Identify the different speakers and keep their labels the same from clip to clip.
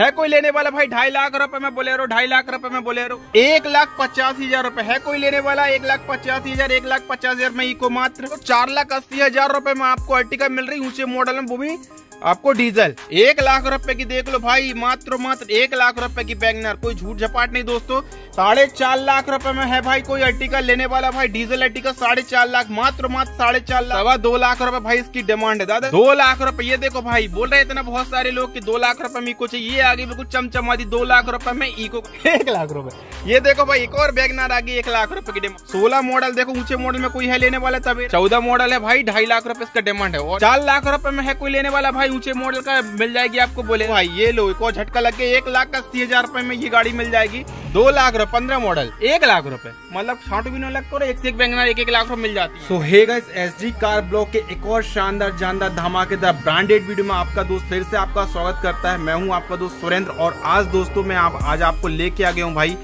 Speaker 1: है कोई लेने वाला भाई ढाई लाख रुपए में बोले बोलेरो, ढाई लाख रुपए में बोले बोलेरो? एक लाख पचास हज़ार रुपए। है कोई लेने वाला? एक लाख पचास हज़ार, एक लाख पचास हज़ार में इको मात्र। तो चार लाख अस्सी हज़ार रूपए में आपको अर्टिका मिल रही ऊँचे मॉडल में वो भी आपको डीजल, एक लाख रुपए की देख लो भाई मात्र मात्र एक लाख रुपए की बैगनर कोई झूठ झपाट नहीं दोस्तों। साढ़े चार लाख रुपए में है भाई कोई अर्टिका लेने वाला भाई, डीजल अर्टिका साढ़े चार लाख मात्र मात्र साढ़े चार लाख। सवा दो लाख रुपए भाई इसकी डिमांड है। दादा, दो लाख रुपए, ये देखो भाई, बोल रहे इतना बहुत सारे लोग की दो लाख रुपए में इको चाहिए ये आगे बिल्कुल चमचमा दी दो लाख रुपए में इको एक लाख रुपए। ये देखो भाई, एक और बैगनार आ गई एक लाख रुपए की डिमांड सोलह मॉडल देखो, ऊँचे मॉडल में कोई है लेने वाला तभी चौदह मॉडल है भाई, ढाई लाख रुपए इसका डिमांड है। और चार लाख रुपए में है कोई लेने वाला भाई? ऊँचे मॉडल का मिल जाएगी आपको बोले। भाई ये लो एक और झटका लग के एक लाख अस्सी हज़ार रुपए में ये गाड़ी मिल जाएगी। दो लाख रुपए पंद्रह मॉडल एक लाख रुपए। मतलब छाट भी नहीं लगता और एक से एक बैंगना एक एक लाख रुपए मिल जाती है। So hey guys SD car block के एक और शानदार जानदार धमाकेदार ब्रांडेड वीडियो में आपका दोस्त फिर से आपका स्वागत करता है। मैं हूँ आपका दोस्त सुरेंद्र और आज दोस्तों मैं आप आज आपको लेके आ गया हूँ भाई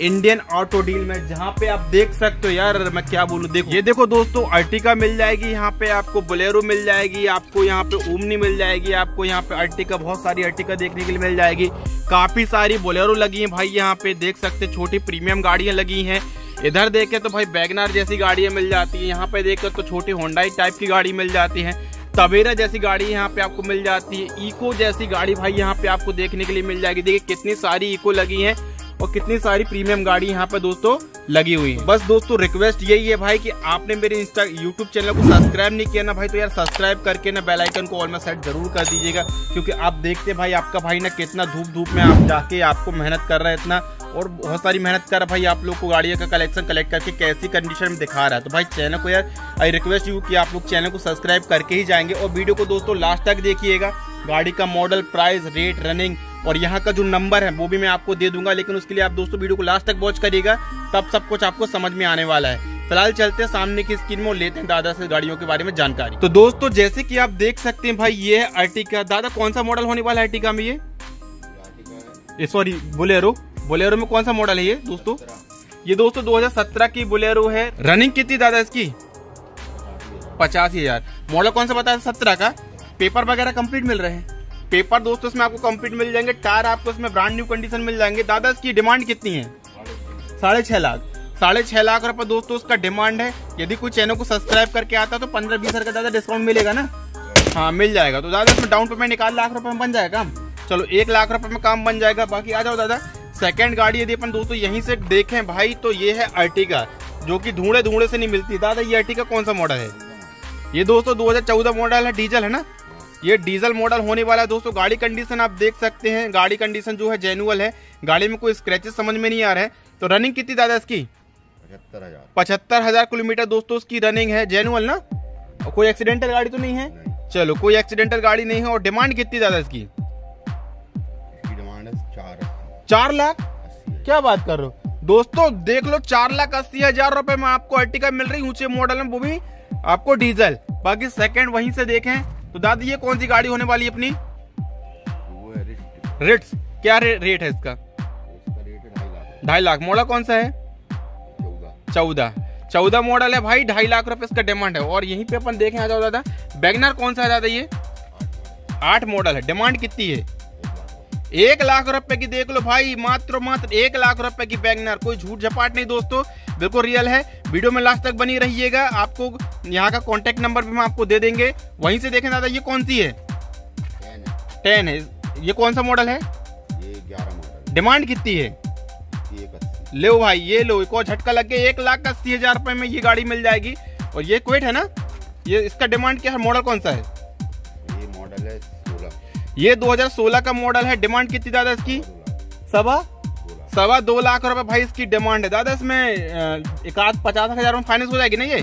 Speaker 1: इंडियन ऑटो डील में जहाँ पे आप देख सकते हो यार, मैं क्या बोलूँ, देखो। ये देखो दोस्तों अर्टिका मिल जाएगी यहाँ पे, आपको बोलेरो मिल जाएगी, आपको यहाँ पे ओमनी मिल जाएगी, आपको यहाँ पे अर्टिका बहुत सारी अर्टिका देखने के लिए मिल जाएगी। काफ़ी सारी बोलेरो लगी है भाई यहाँ पे, देख सकते छोटी प्रीमियम गाड़ियाँ लगी हैं। इधर देखे तो भाई बैगनार जैसी गाड़ियाँ मिल जाती है, यहाँ पे देखे तो छोटी होंडाई टाइप की गाड़ी मिल जाती है। तवेरा जैसी गाड़ी यहाँ पे आपको मिल जाती है इको जैसी गाड़ी भाई यहाँ पे आपको देखने के लिए मिल जाएगी। देखिए कितनी सारी इको लगी है। और कितनी सारी प्रीमियम गाड़ी यहाँ पे दोस्तों लगी हुई है। बस दोस्तों रिक्वेस्ट यही है भाई कि आपने मेरे इंस्टा यूट्यूब चैनल को सब्सक्राइब नहीं किया ना भाई तो यार सब्सक्राइब करके ना बेल आइकन को ऑल में सेट ज़रूर कर दीजिएगा, क्योंकि आप देखते भाई, आपका भाई ना कितना धूप धूप में आप जाके आपको मेहनत कर रहा है इतना, और बहुत सारी मेहनत कर रहा भाई, आप लोग को गाड़ियों का कलेक्शन कलेक्ट करके कैसी कंडीशन में दिखा रहा है। तो भाई चैनल को यार आई रिक्वेस्ट यू कि आप लोग चैनल को सब्सक्राइब करके ही जाएँगे, और वीडियो को दोस्तों लास्ट तक देखिएगा, गाड़ी का मॉडल प्राइस रेट रनिंग और यहाँ का जो नंबर है, वो भी मैं आपको दे दूँगा, लेकिन उसके लिए आप दोस्तों वीडियो को लास्ट तक वॉच करिएगा, तब सब कुछ आपको समझ में आने वाला है। फ़िलहाल चलते हैं सामने की स्क्रीन में लेते हैं दादा से गाड़ियों के बारे में जानकारी। तो दोस्तों, जैसे कि आप देख सकते हैं भाई, ये है अर्टिका दादा, कौन सा मॉडल होने वाला है अर्टिका में ये? सॉरी बोलेरो बोलेरो में कौन सा मॉडल है ये, दोस्तों? ये दोस्तों 2017 की बोलेरो है। रनिंग कितनी दादा इसकी? पचासी हज़ार। मॉडल कौन सा बताया सत्रह का? पेपर वगैरह कंप्लीट मिल रहे हैं। पेपर दोस्तों इसमें आपको कंप्लीट मिल जाएँगे। टायर आपको इसमें ब्रांड न्यू कंडीशन मिल जाएँगे। दादा, इसकी डिमांड कितनी है? साढ़े छह लाख। साढ़े छह लाख रुपए दोस्तों, उसका डिमांड है। यदि कोई चैनल को सब्सक्राइब करके आता तो पंद्रह बीस हज़ार का दादा डिस्काउंट मिलेगा ना? हाँ मिल जाएगा। तो दादा, इसमें डाउन पेमेंट निकाल लाख रुपए में बन जाएगा काम? चलो, एक लाख रुपए में काम बन जाएगा। बाकी आ जाओ दादा। सेकंड गाड़ी यदि अपन दोस्तों यहीं से देखें भाई तो ये है अर्टिका जो कि धूड़े धूड़े से नहीं मिलती। दादा, ये अर्टिका कौन सा मॉडल है? ये दोस्तों 2014 मॉडल है डीजल है ना? ये डीजल मॉडल होने वाला है दोस्तों। गाड़ी कंडीशन आप देख सकते हैं। गाड़ी कंडीशन जो है जेनुअल है। गाड़ी में कोई स्क्रैचेस समझ में नहीं आ रहे हैं। तो रनिंग कितनी दादा इसकी? पचहत्तर हज़ार। किलोमीटर दोस्तों उसकी रनिंग है। जेनुअल ना? और कोई एक्सीडेंटल गाड़ी तो नहीं है? नहीं। चलो कोई एक्सीडेंटल गाड़ी नहीं है और डिमांड कितनी दादा इसकी? डिमांड चार लाख। क्या बात कर रहे हो? दोस्तों देख लो चार लाख अस्सी हज़ार रुपए में आपको अर्टिका मिल रही ऊँचे मॉडल में वो भी आपको डीजल बाकी सेकंड वहीं से देखें। तो दादी ये कौन सी गाड़ी होने वाली अपनी? रिट्स। क्या रे, रेट है इसका? ढाई लाख। मॉडल कौन सा है? चौदह। चौदह। मॉडल है भाई ढाई लाख रुपए इसका डिमांड है। और यहीं पे अपन देखें आ जाओ दादा बैगनर कौन सा है दादा ये? आठ मॉडल है। डिमांड कितनी है? एक लाख रुपए की देख लो भाई मात्र मात्र एक लाख रुपए की बैगनर कोई झूठ झपाट नहीं दोस्तों बिल्कुल रियल है। वीडियो में लास्ट तक बनी रहिएगा आपको यहाँ का कॉन्टेक्ट नंबर भी हम आपको दे देंगे। वहीं से देखें दादा ये कौन सी है? टेन है। ये कौन सा मॉडल है?
Speaker 2: ये मॉडल
Speaker 1: डिमांड कितनी है? लो भाई ये लो एक और झटका लग के एक लाख अस्सी हज़ार रुपए में ये गाड़ी मिल जाएगी। और ये क्वेट है ना? ये इसका डिमांड क्या है? मॉडल कौन सा है?
Speaker 2: ये मॉडल है सोलह।
Speaker 1: ये 2016 का मॉडल है डिमांड कितनी दादा इसकी? सवा? सवा दो लाख रुपए भाई इसकी डिमांड है। दादा इसमें एक आध पचास हज़ार में फाइनेंस हो जाएगी ना ये?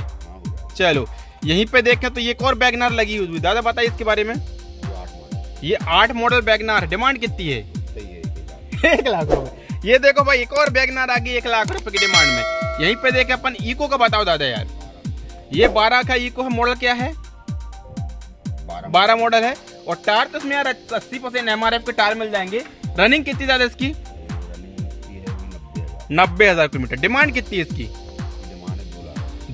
Speaker 1: चलो, यहीं पे देखें तो ये एक और बैगनार लगी हुई। दादा बताइए इसके बारे में।
Speaker 2: ये आठ मॉडल
Speaker 1: बैगनार डिमांड कितनी है?
Speaker 2: एक
Speaker 1: लाख रुपए। ये देखो भाई, एक और बैगनार आ गई एक लाख रुपए की डिमांड में। यहीं पे देखे अपन इको का बताओ दादा यार। ये बारह का इको मॉडल क्या है?
Speaker 2: बारह
Speaker 1: मॉडल है। और टायर तो इसमें यार अस्सी परसेंट एम के टायर मिल जाएँगे। रनिंग कितनी ज़्यादा इसकी?
Speaker 2: है नब्बे हज़ार
Speaker 1: किलोमीटर। डिमांड कितनी है इसकी?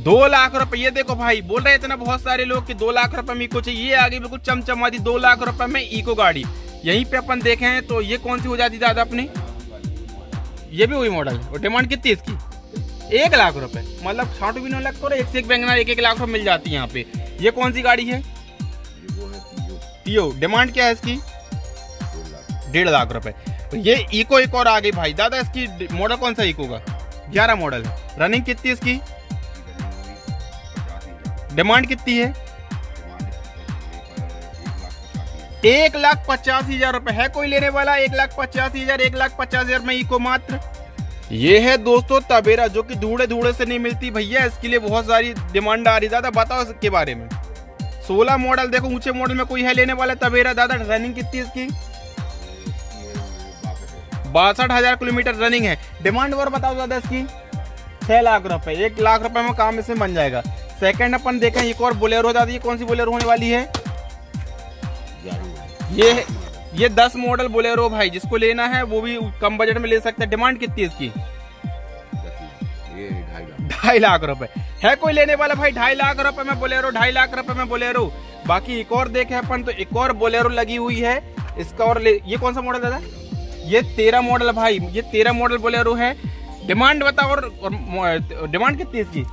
Speaker 2: दो लाख
Speaker 1: रुपए ये देखो भाई, बोल रहे इतना बहुत सारे लोग कि दो लाख रुपए में इको चाहिए। ये आगे बिल्कुल चमचमा दी, दो लाख रुपए में इको गाड़ी। यहीं पे अपन देखें तो ये कौन सी हो जाती दादा अपनी? ये भी वही मॉडल है। और डिमांड कितनी इसकी? एक लाख रुपए मतलब छाटू भी नहीं लाख तो एक से एक बैंगना एक एक लाख रुपए मिल जाती है यहाँ पे। ये कौन सी गाड़ी है
Speaker 2: है? पियो
Speaker 1: डिमांड क्या है इसकी?
Speaker 2: डेढ़ लाख
Speaker 1: रुपए। तो ये इको एक और आ गई भाई। दादा, इसकी मॉडल कौन सा इको का? ग्यारह मॉडल है। रनिंग कितनी इसकी? डिमांड कितनी है?
Speaker 2: एक लाख पचासी हज़ार
Speaker 1: रुपए है कोई लेने वाला। एक लाख पचासी हज़ार, एक लाख पचास हज़ार में इको मात्र। ये है दोस्तों तबेरा, जो कि धूड़े धूड़े से नहीं मिलती। भैया, इसके लिए बहुत सारी डिमांड आ रही दादा, बताओ इसके बारे में। सोलह मॉडल, देखो ऊँचे मॉडल में कोई है लेने वाला, तबेरा दादा रनिंग कितनी इसकी?
Speaker 2: बासठ
Speaker 1: हज़ार किलोमीटर रनिंग है। डिमांड और बताओ दादा इसकी? छह लाख रुपए, एक लाख रुपए में काम इसमें बन जाएगा। सेकंड अपन देखें, एक और बोलेरो दादा ये कौन सी बोलेरो होने वाली है? ये ये दस मॉडल बोलेरो भाई, जिसको लेना है वो भी कम बजट में ले सकते हैं। डिमांड कितनी इसकी?
Speaker 2: ढाई लाख
Speaker 1: रुपए। है कोई लेने वाला भाई? ढाई लाख रुपए में बोलेरो ढाई लाख रुपए में बोलेरो। बाकी एक और देखे अपन तो एक और बोलेरो लगी हुई है। इसका और ये कौन सा मॉडल दादा? ये तेरह मॉडल भाई ये तेरह मॉडल बोलेरो है। डिमांड बताओ और, और डिमांड कितनी इसकी?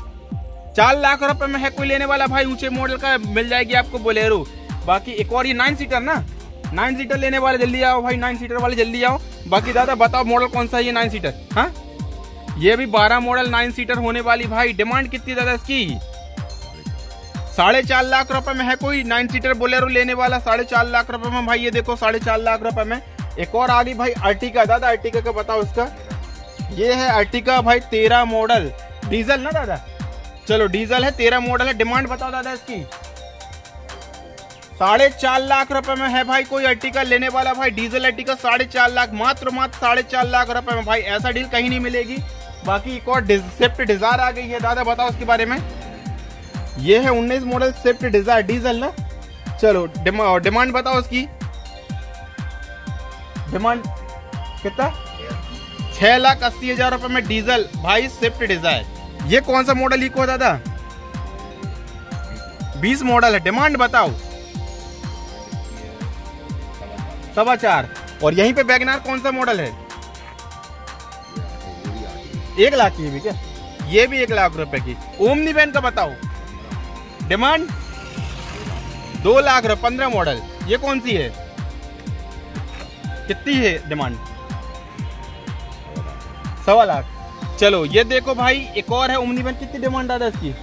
Speaker 1: चार लाख रुपए में है कोई लेने वाला भाई? ऊँचे मॉडल का मिल जाएगी आपको बोलेरो। बाकी एक और ये नाइन सीटर ना? नाइन सीटर लेने वाले जल्दी आओ भाई नाइन सीटर वाले जल्दी आओ। बाकी दादा बताओ मॉडल कौन सा है ये नाइन सीटर हाँ? ये भी बारह मॉडल नाइन सीटर होने वाली भाई। डिमांड कितनी दादा इसकी? साढ़े चार लाख रुपए में है कोई नाइन सीटर बोलेरो लेने वाला। साढ़े चार लाख रुपए में भाई, ये देखो साढ़े चार लाख रुपए में। एक और आ गई भाई, अर्टिका। दादा, अर्टिका का बताओ इसका। ये है अर्टिका भाई, तेरह मॉडल। डीजल ना दादा? चलो, डीजल है, तेरह मॉडल है। डिमांड बताओ दादा इसकी। साढ़े चार लाख रुपए में है भाई, कोई अर्टिका लेने वाला भाई। डीजल अर्टिका साढ़े चार लाख, मात्र मात्र साढ़े चार लाख रुपए में भाई। ऐसा डील कहीं नहीं मिलेगी। बाकी एक और स्विफ्ट डिज़ायर आ गई है। दादा बताओ उसके बारे में। ये है 19 मॉडल स्विफ्ट डिज़ायर डीजल ना। चलो डिमा, डिमांड बताओ उसकी डिमांड कितना? छह लाख अस्सी हज़ार रुपए में डीजल भाई स्विफ्ट डिज़ायर ये कौन सा मॉडल इको दादा? बीस मॉडल है। डिमांड बताओ। सवा चार और यहीं पे वैगनार कौन सा मॉडल है? एक लाख की भी क्या ये भी एक लाख रुपए की। ओमनी वैन का बताओ। डिमांड? दो लाख पंद्रह मॉडल। ये कौन सी है? कितनी है डिमांड? सवा लाख। चलो, ये देखो भाई, एक और है ओमनी वैन कितनी डिमांड है इसकी?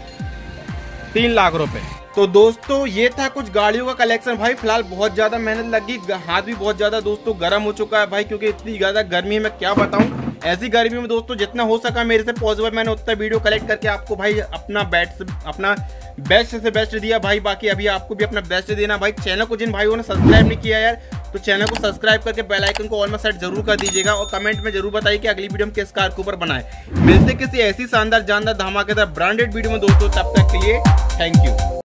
Speaker 1: तीन लाख रुपए। तो दोस्तों, ये था कुछ गाड़ियों का कलेक्शन। भाई, फ़िलहाल बहुत ज़्यादा मेहनत लगी, हाथ भी बहुत ज़्यादा, दोस्तों, गर्म हो चुका है भाई, क्योंकि इतनी ज़्यादा गर्मी है, मैं क्या बताऊँ। ऐसी गर्मी में दोस्तों जितना हो सका मेरे से पॉसिबल मैंने उतना वीडियो कलेक्ट करके आपको भाई अपना बेस्ट अपना बेस्ट से बेस्ट दिया भाई। बाकी अभी आपको भी अपना बेस्ट देना भाई। चैनल को जिन भाइयों ने सब्सक्राइब नहीं किया यार तो चैनल को सब्सक्राइब करके बेल आइकन को ऑल में सेट ज़रूर कर दीजिएगा और कमेंट में ज़रूर बताइए कि अगली वीडियो हम किस कार के ऊपर बनाए। मिलते किसी ऐसी शानदार, जानदार, धमाकेदार ब्रांडेड वीडियो में दोस्तों। तब तक के लिए थैंक यू